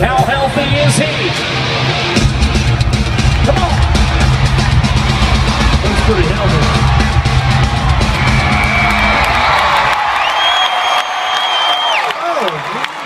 How healthy is he? Come on. That's pretty healthy. Oh,